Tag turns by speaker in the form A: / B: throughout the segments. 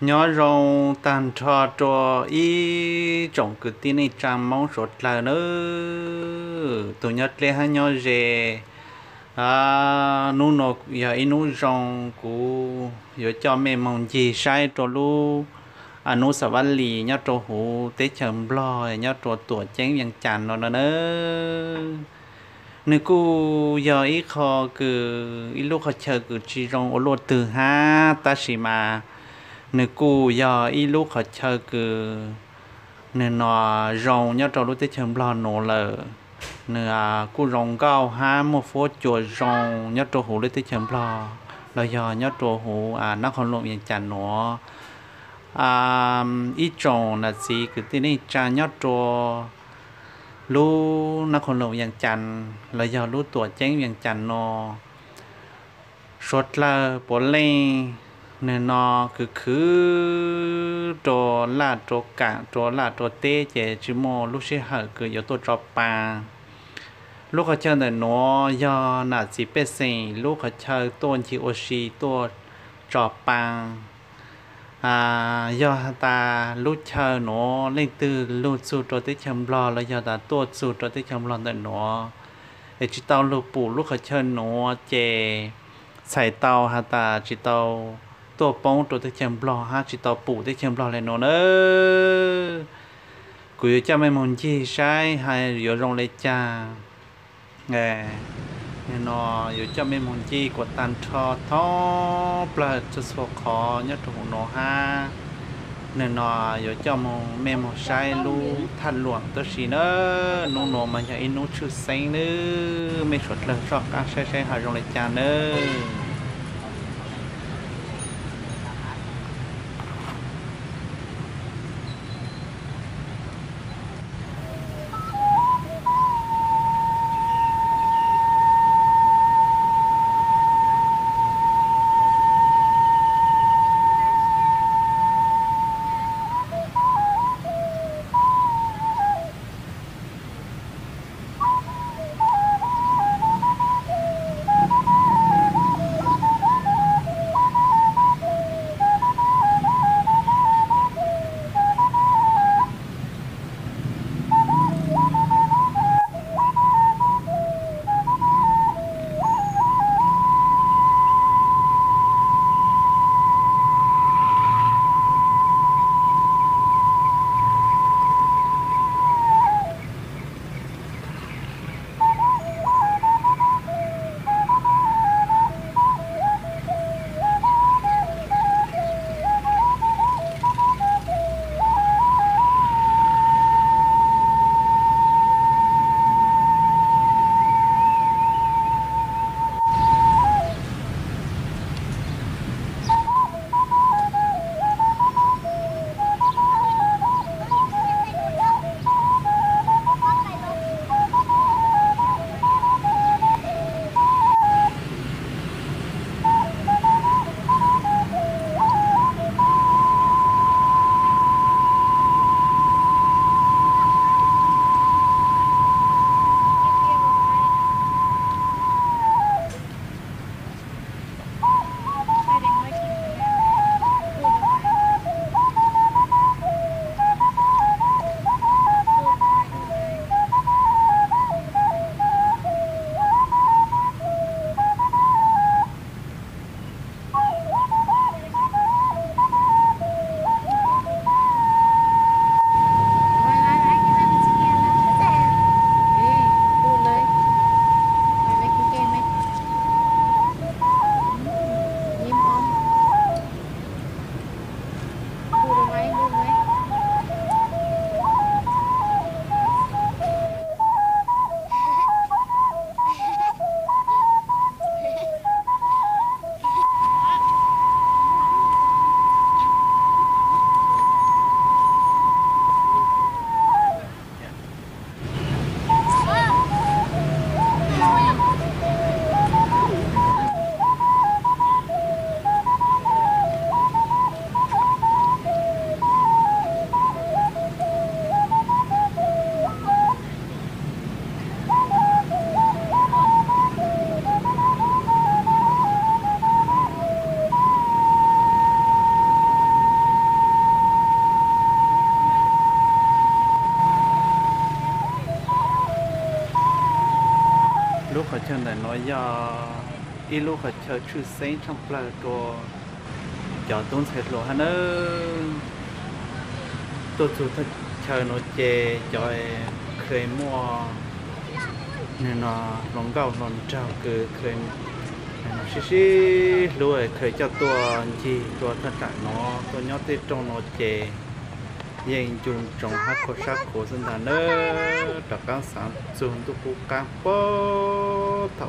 A: nhớ rong tàn trò trò y trồng cứ tin này trang mong sốt là nữa tụi nhớ lẽ hai nhớ về à nu nó giờ y nu rong cú, giờ cho mẹ mong gì sai trò lu à nu sợ văn lì, nhớ trò hú, tế chấm lo nhớ trò tuổi chén viên chàn nó nữa nếu cô giờ ít khó cứ ít lúc khó chờ cứ chỉ rong ô lô từ ha ta chỉ mà nếu cú giờ ít lúc họ chơi cứ nên nọ rồng nhớ trâu lúc tới chơi lo nổ lờ. Nửa à, cú rong cao ha một phố chùa rong nhớ trâu hủ lúc tới chơi lo lo giờ nhớ trâu hủ à nó còn lộn yên chả nổ. À ít trồng là gì cứ tin đi cha nhớ trâu lu nó còn lộ yên chàn là giờ lu tuổi chén yên chàn nọ sốt là bỏ lên เนนอคือคือตัวลาตัวกะตัวลาตัวเตเจชิโมลูกชิฮะคือยู่ตัวจอปาลูกเขาเชื่เนนอยอหนาสิเป็นสิงลูกเขาเชื่อตัวชิโอชิตัวจอปาอ่ายอตาลูกเชื่อหนอเล่นตือลูกสูตรตัวเตชมรอแล้วยอตาตัวสูตรตัวเตชมรอเนนอไอจิตาลูกปู่ลูกเขาเชื่อหนอเจใส่เตาฮาตาจิตา ะไม่มนจีกดตันทอท้อปลาจะสวคอเนี่ยถูกโนฮาเนี่ยนออยู่จะมองแม่มองใช้ลูทันหลวงตัวสีเนอนูโนมันจะอินูชื่อเซ็งเนอไม่สดเลยชอบการใช้ใช้หาโรงเรียนจานเนอ giờ ít chữ sinh trong khơi mua nên cứ khơi xí xí khơi cho gì tới trong nó chè. Yên chung trong hát có sắc của dân thản nữa đặc các sản dùng tu cụ cá bó, thảo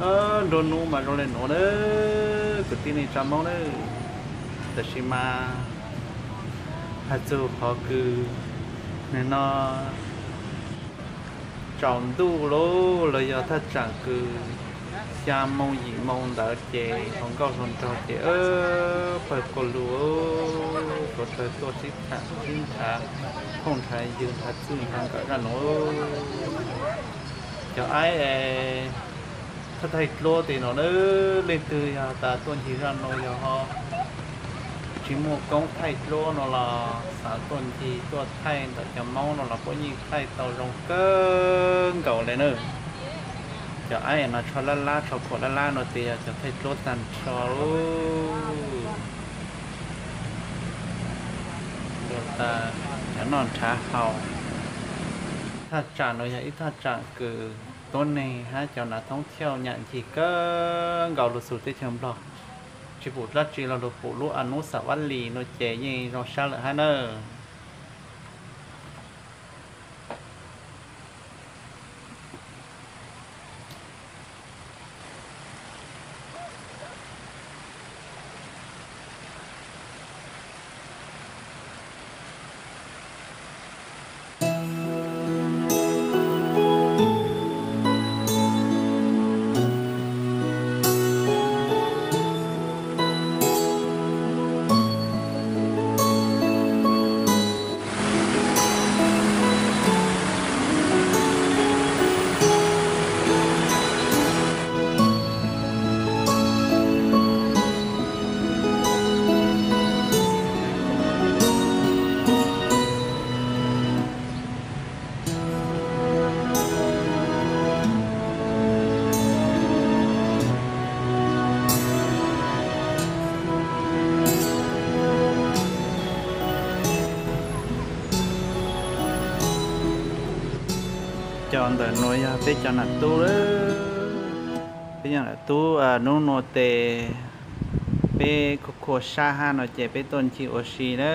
A: ờ đồ nu mà rồi lên nó đó cứ tin này chăm máu đó tại sao mà hạt châu họ cứ nên nó chọn đủ lô lấy do thật chẳng cứ. Cha mong gì mong đã chè không có còn cho chè ơ, phải có lúa, có thời có xích thả chính thả, không thể dừng thả xương thả cả ra nó cho ai e? thật thầy lo thì nó nó lên từ nhà ta tuần chỉ ra nó nhà họ. Chỉ một công thay lo nó là sản tuần thì tôi thay tại nhà máu nó là có gì thay tàu rồng cơn cầu này nữa. Cho ai nó cho la la, cho cổ la la nó thì cho thay lo tàn cho rồi ta nó trả hậu thật trả nó ít thật trả cứ tôn này ha cho nó thông theo nhận chỉ có gạo lụt sụt tới chấm lọ chỉ vụ rất chỉ là lụt vụ lúa ăn uống sả vắt lì, nó chế như nó sao lại ha nữa on the noya cho là tu le pe là tu no no te pe xa ha no chạy pe ton chi oshi le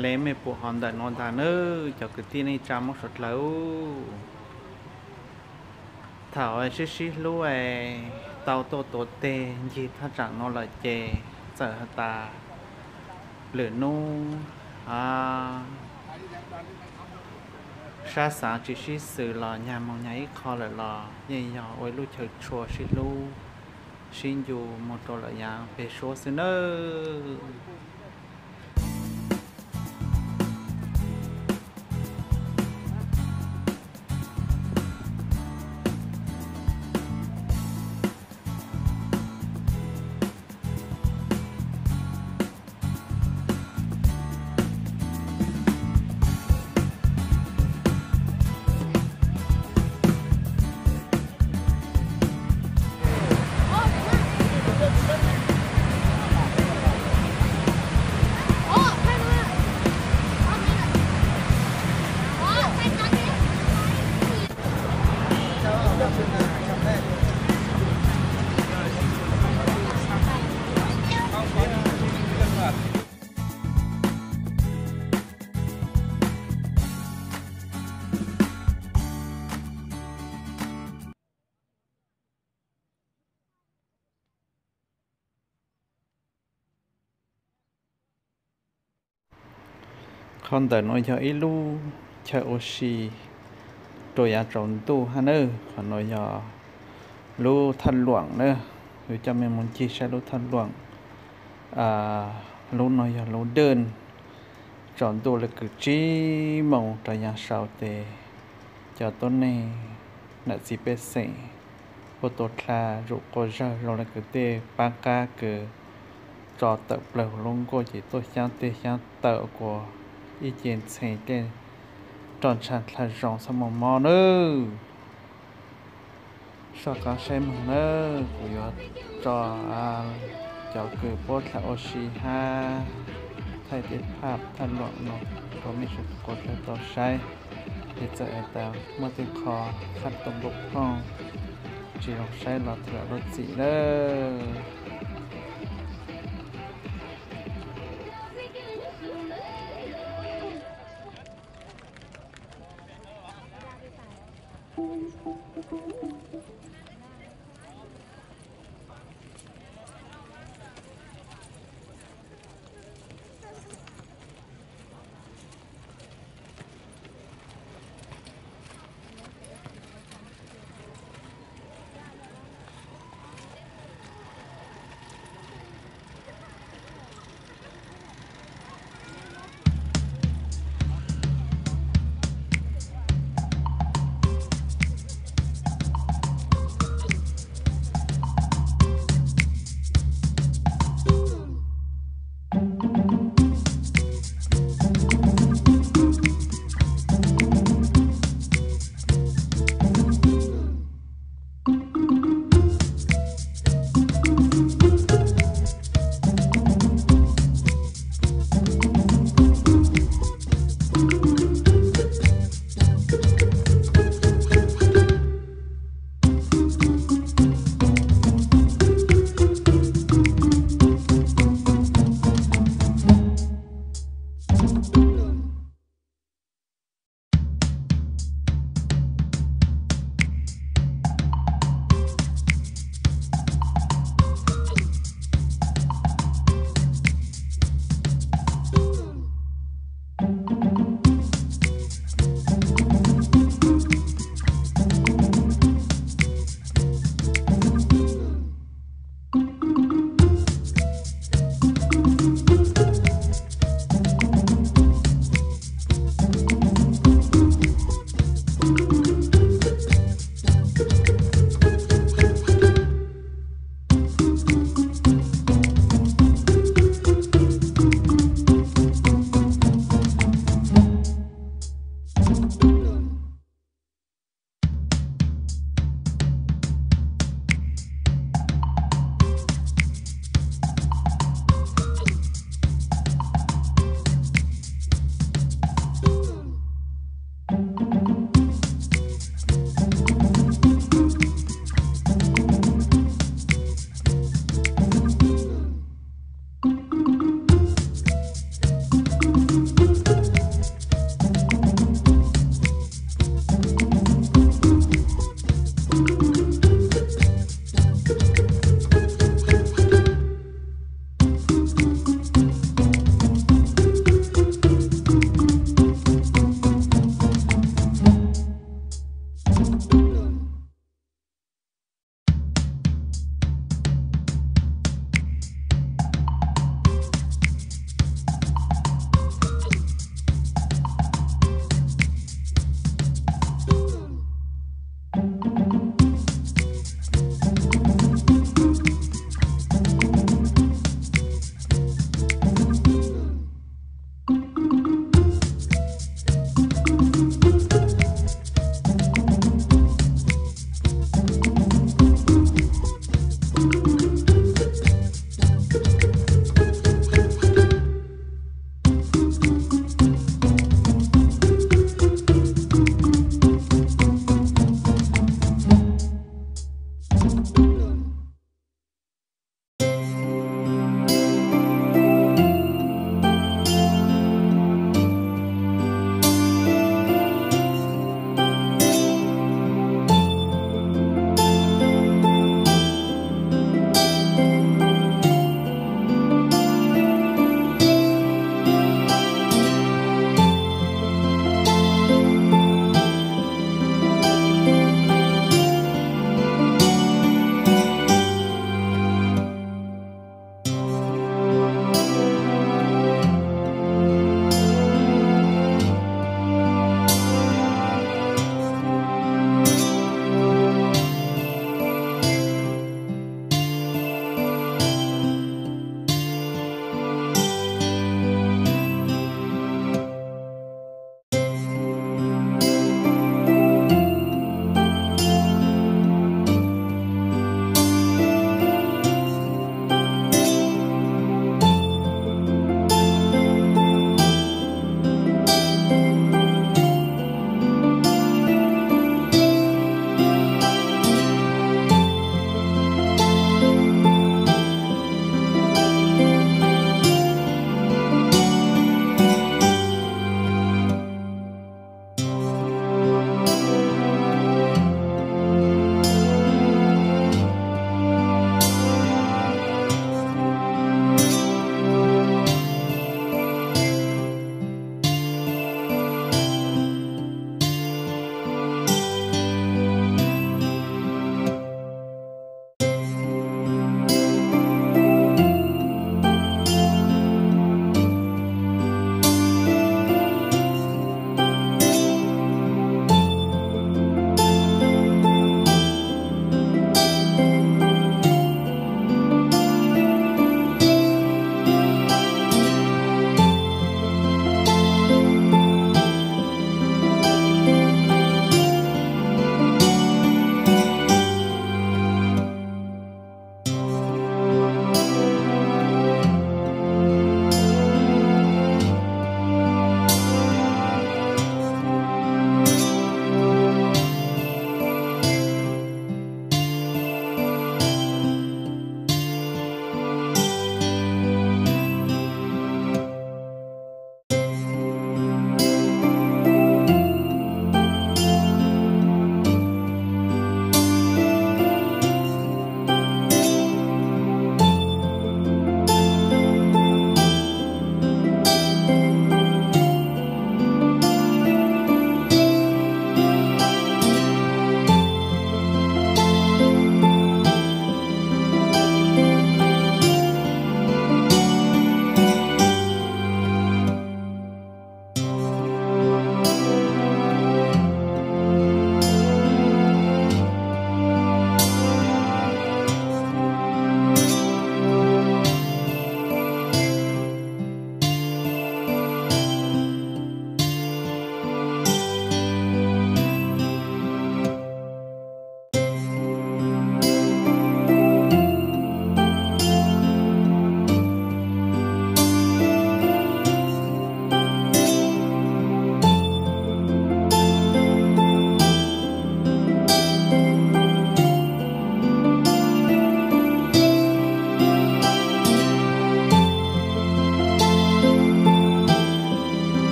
A: เล่มไม่ปุ่หอนแต่นอนตาเนอจากึที่ในจามักสดแล้วถ้าไอ้ชิชิรู้ไอ้เตาโตโตเตยีท่าจากนอนละเจเจอตาหรือนู่อ่าชาสาจิชิสื่อหล่อยามองไงคอหล่อหล่อยี่ยอไว้ลูกเชิดชัวชิลูชินอยู่มอตหล่ยางเปชัวซึเนอร์ con tờ nói cho ít lu chợ oxy tôi ăn trồng tu ha nữa còn nói cho lu thân luận nữa rồi cho mình muốn chia sẻ lu thân luận. À lu nói cho lu đơn. Tròn tu là cử chỉ mong cho nhà sau tề cho tôi này là gì bé sẽ cô tôi là rượu cô ra rồi là cử tề ba ca cử. Trò tập lầu luôn có gì tôi chán tề chán tợ của ý kiến xảy tên tròn chặt là rộng sa mò mò nữa sao có xem nữa của cho à cháu cứ bốt là oxy ha thay tiết pháp thân loạn nó có mấy chút cột là to sai để chờ tao mà tiếng khó khăn tổng lục phong chỉ lòng sai là thở rất dị nữa